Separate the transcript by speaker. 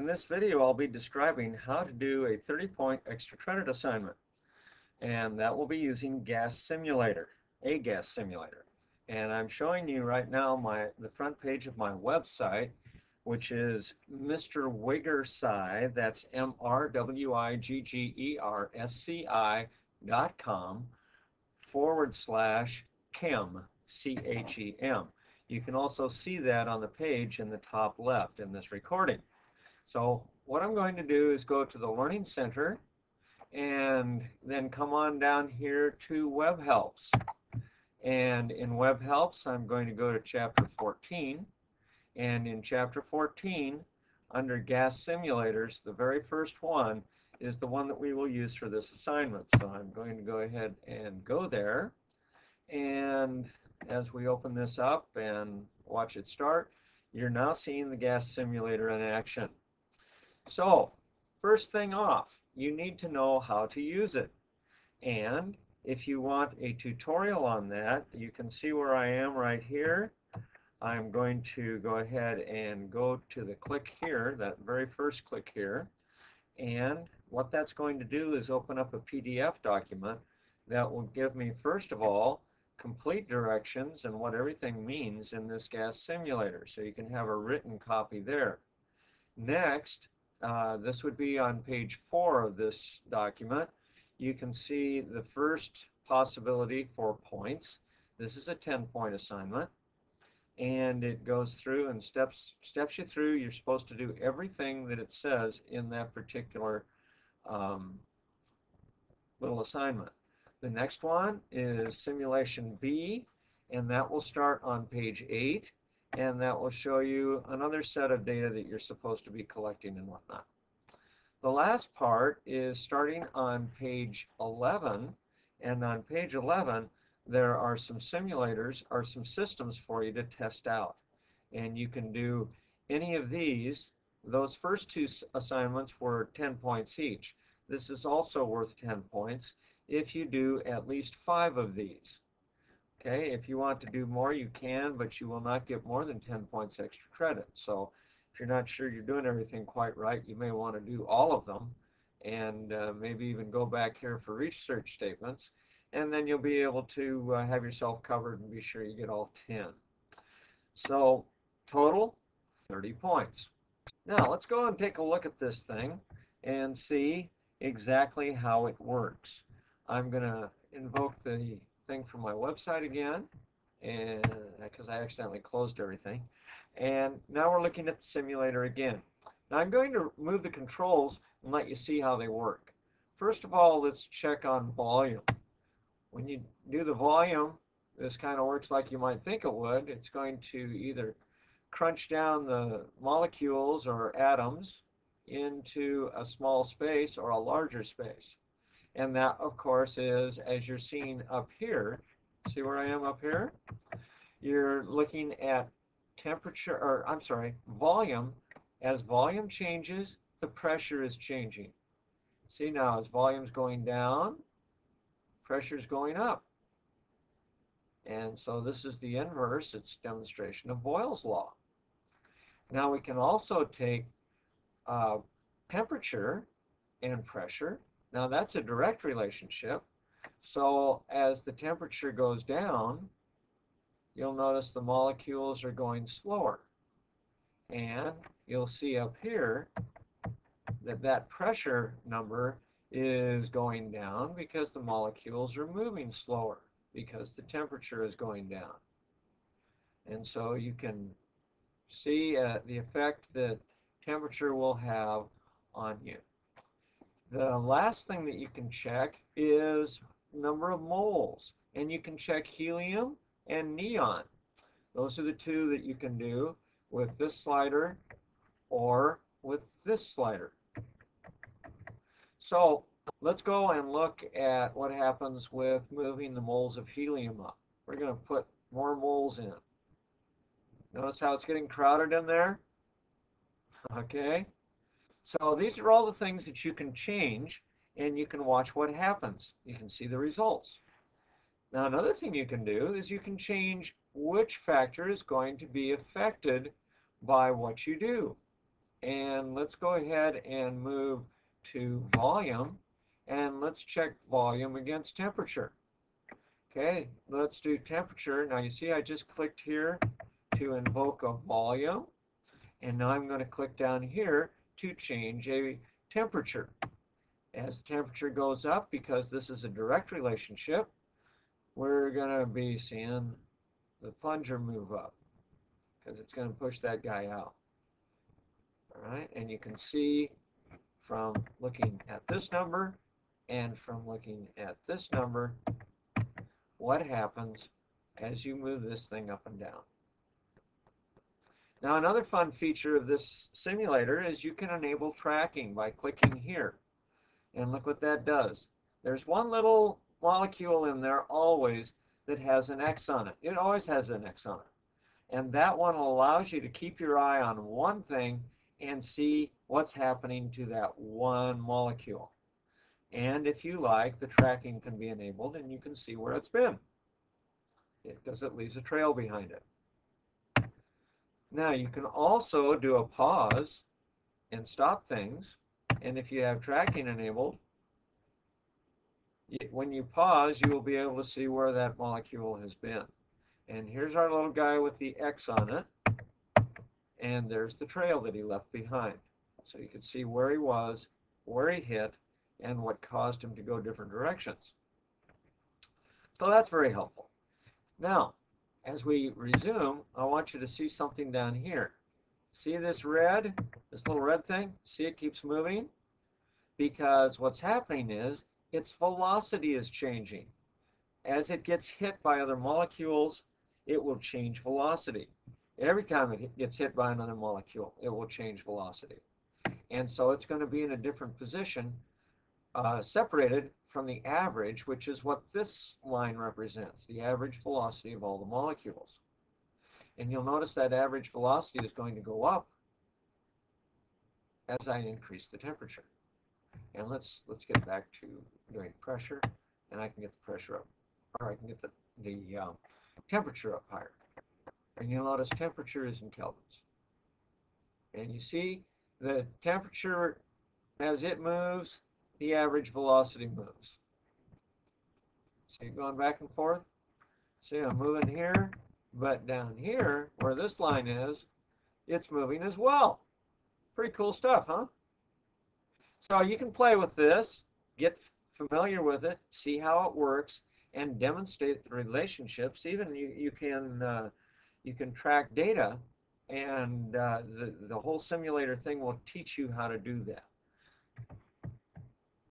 Speaker 1: in this video I'll be describing how to do a 30 point extra credit assignment. And that will be using gas simulator a gas simulator. And I'm showing you right now my the front page of my website which is Mr. Wiggersci that's M-R-W-I-G-G-E-R-S-C-I dot com forward slash chem C-H-E-M you can also see that on the page in the top left in this recording so what I'm going to do is go to the Learning Center and then come on down here to Web Helps. And in Web Helps, I'm going to go to Chapter 14. And in Chapter 14, under Gas Simulators, the very first one is the one that we will use for this assignment. So I'm going to go ahead and go there. And as we open this up and watch it start, you're now seeing the gas simulator in action. So, first thing off, you need to know how to use it. And if you want a tutorial on that, you can see where I am right here. I'm going to go ahead and go to the click here, that very first click here. And what that's going to do is open up a PDF document that will give me, first of all, complete directions and what everything means in this gas simulator. So you can have a written copy there. Next, uh, this would be on page four of this document. You can see the first possibility for points. This is a 10-point assignment. And it goes through and steps steps you through. You're supposed to do everything that it says in that particular um, little assignment. The next one is simulation B, and that will start on page 8 and that will show you another set of data that you're supposed to be collecting and whatnot. The last part is starting on page 11, and on page 11 there are some simulators or some systems for you to test out. And you can do any of these. Those first two assignments were 10 points each. This is also worth 10 points if you do at least five of these. Okay, if you want to do more, you can, but you will not get more than 10 points extra credit. So if you're not sure you're doing everything quite right, you may want to do all of them and uh, maybe even go back here for research statements. And then you'll be able to uh, have yourself covered and be sure you get all 10. So total, 30 points. Now let's go and take a look at this thing and see exactly how it works. I'm going to invoke the thing from my website again, and uh, because I accidentally closed everything. And now we're looking at the simulator again. Now I'm going to move the controls and let you see how they work. First of all, let's check on volume. When you do the volume, this kind of works like you might think it would. It's going to either crunch down the molecules or atoms into a small space or a larger space. And that, of course, is, as you're seeing up here, see where I am up here? You're looking at temperature, or I'm sorry, volume. As volume changes, the pressure is changing. See now, as volume's going down, pressure's going up. And so this is the inverse. It's demonstration of Boyle's law. Now we can also take uh, temperature and pressure now that's a direct relationship. So as the temperature goes down, you'll notice the molecules are going slower. And you'll see up here that that pressure number is going down because the molecules are moving slower because the temperature is going down. And so you can see uh, the effect that temperature will have on you. The last thing that you can check is number of moles. And you can check helium and neon. Those are the two that you can do with this slider or with this slider. So let's go and look at what happens with moving the moles of helium up. We're going to put more moles in. Notice how it's getting crowded in there? Okay. So these are all the things that you can change and you can watch what happens. You can see the results. Now another thing you can do is you can change which factor is going to be affected by what you do. And let's go ahead and move to volume. And let's check volume against temperature. Okay, let's do temperature. Now you see I just clicked here to invoke a volume. And now I'm going to click down here to change a temperature. As the temperature goes up, because this is a direct relationship, we're going to be seeing the plunger move up because it's going to push that guy out. All right, and you can see from looking at this number and from looking at this number what happens as you move this thing up and down. Now another fun feature of this simulator is you can enable tracking by clicking here. And look what that does. There's one little molecule in there always that has an X on it. It always has an X on it. And that one allows you to keep your eye on one thing and see what's happening to that one molecule. And if you like, the tracking can be enabled and you can see where it's been because it leaves a trail behind it. Now you can also do a pause and stop things. And if you have tracking enabled, when you pause, you will be able to see where that molecule has been. And here's our little guy with the X on it. And there's the trail that he left behind. So you can see where he was, where he hit, and what caused him to go different directions. So that's very helpful. Now, as we resume, I want you to see something down here. See this red, this little red thing? See it keeps moving? Because what's happening is its velocity is changing. As it gets hit by other molecules, it will change velocity. Every time it gets hit by another molecule, it will change velocity. And so it's going to be in a different position, uh, separated from the average, which is what this line represents, the average velocity of all the molecules. And you'll notice that average velocity is going to go up as I increase the temperature. And let's let's get back to doing pressure, and I can get the pressure up, or I can get the, the um, temperature up higher. And you'll notice temperature is in kelvins. And you see the temperature as it moves the average velocity moves. See it going back and forth? See, I'm moving here, but down here, where this line is, it's moving as well. Pretty cool stuff, huh? So you can play with this, get familiar with it, see how it works, and demonstrate the relationships. Even you, you can uh, you can track data, and uh, the the whole simulator thing will teach you how to do that.